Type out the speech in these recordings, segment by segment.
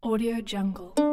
Audio Jungle.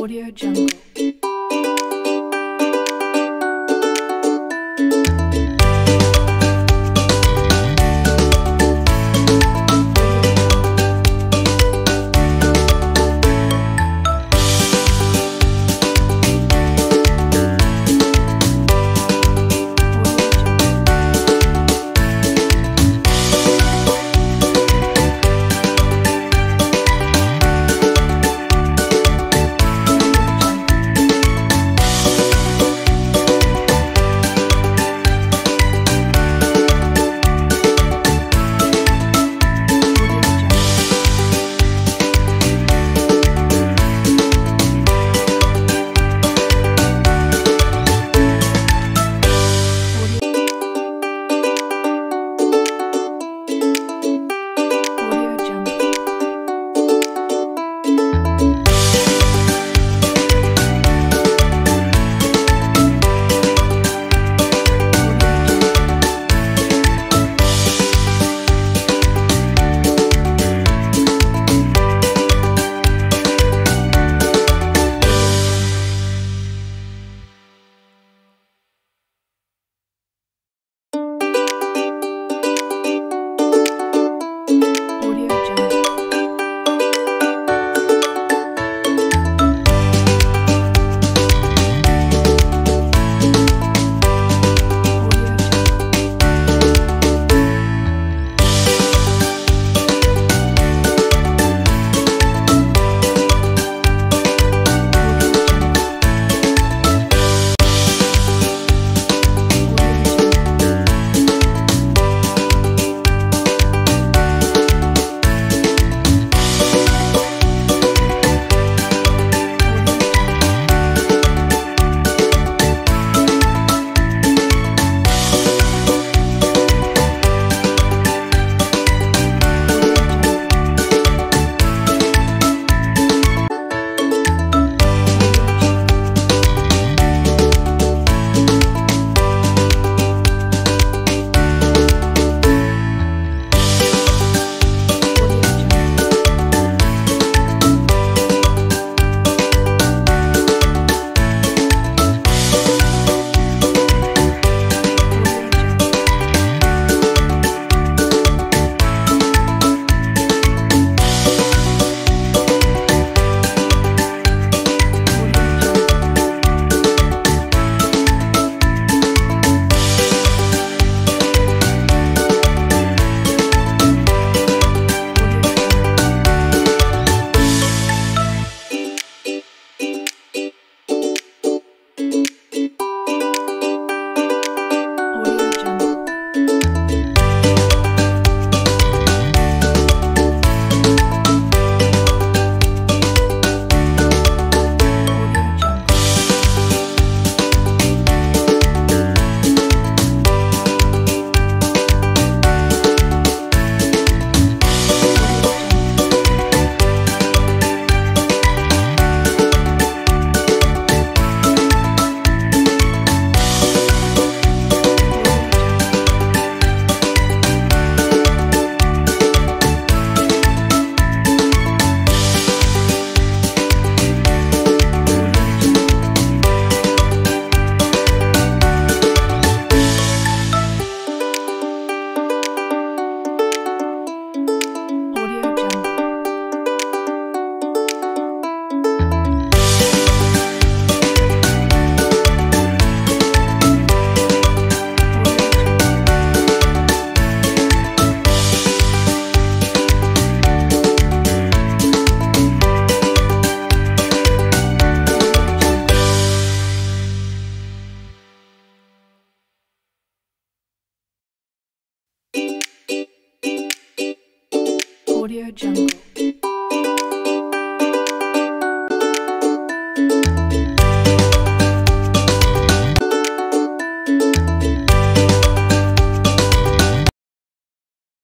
Audio Jungle. Audio Jungle.